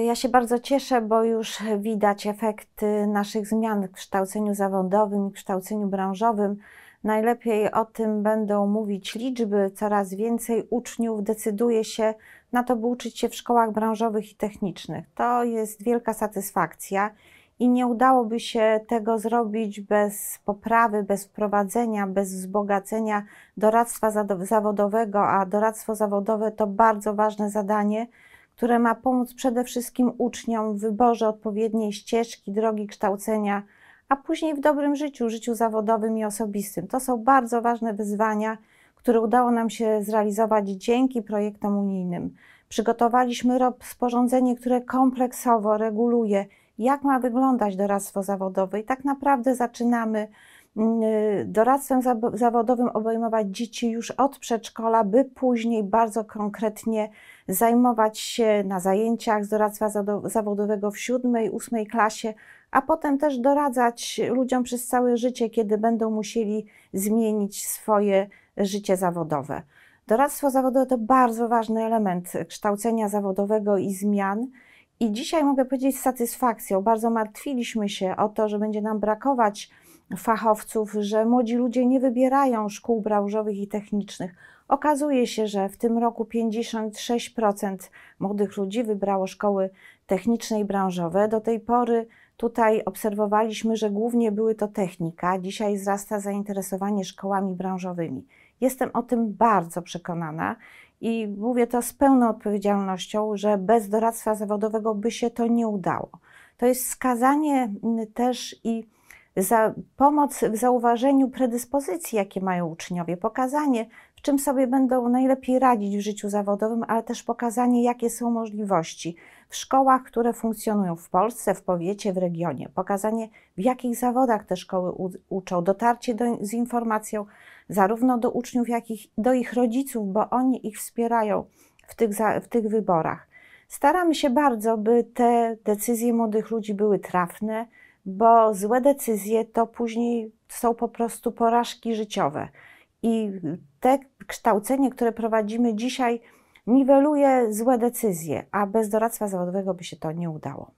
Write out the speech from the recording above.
Ja się bardzo cieszę, bo już widać efekty naszych zmian w kształceniu zawodowym i kształceniu branżowym. Najlepiej o tym będą mówić liczby. Coraz więcej uczniów decyduje się na to, by uczyć się w szkołach branżowych i technicznych. To jest wielka satysfakcja i nie udałoby się tego zrobić bez poprawy, bez wprowadzenia, bez wzbogacenia doradztwa zawodowego, a doradztwo zawodowe to bardzo ważne zadanie które ma pomóc przede wszystkim uczniom w wyborze odpowiedniej ścieżki, drogi kształcenia, a później w dobrym życiu, życiu zawodowym i osobistym. To są bardzo ważne wyzwania, które udało nam się zrealizować dzięki projektom unijnym. Przygotowaliśmy rozporządzenie, które kompleksowo reguluje, jak ma wyglądać doradztwo zawodowe, i tak naprawdę zaczynamy doradztwem zawodowym obejmować dzieci już od przedszkola, by później bardzo konkretnie zajmować się na zajęciach z doradztwa zawodowego w siódmej, ósmej klasie, a potem też doradzać ludziom przez całe życie, kiedy będą musieli zmienić swoje życie zawodowe. Doradztwo zawodowe to bardzo ważny element kształcenia zawodowego i zmian. I dzisiaj mogę powiedzieć z satysfakcją, bardzo martwiliśmy się o to, że będzie nam brakować fachowców, że młodzi ludzie nie wybierają szkół branżowych i technicznych. Okazuje się, że w tym roku 56% młodych ludzi wybrało szkoły techniczne i branżowe. Do tej pory tutaj obserwowaliśmy, że głównie były to technika. Dzisiaj wzrasta zainteresowanie szkołami branżowymi. Jestem o tym bardzo przekonana i mówię to z pełną odpowiedzialnością, że bez doradztwa zawodowego by się to nie udało. To jest wskazanie też i za pomoc w zauważeniu predyspozycji, jakie mają uczniowie, pokazanie, w czym sobie będą najlepiej radzić w życiu zawodowym, ale też pokazanie, jakie są możliwości w szkołach, które funkcjonują w Polsce, w powiecie, w regionie, pokazanie, w jakich zawodach te szkoły uczą, dotarcie do, z informacją zarówno do uczniów, jak i do ich rodziców, bo oni ich wspierają w tych, w tych wyborach. Staramy się bardzo, by te decyzje młodych ludzi były trafne, bo złe decyzje to później są po prostu porażki życiowe. I te kształcenie, które prowadzimy dzisiaj, niweluje złe decyzje, a bez doradztwa zawodowego by się to nie udało.